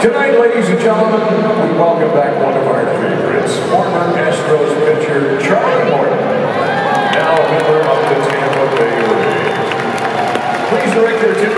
Tonight, ladies and gentlemen, we welcome back one of our favorites, former Astros pitcher Charlie Morton, now a member of the Tampa Bay Rays. Please direct your attention.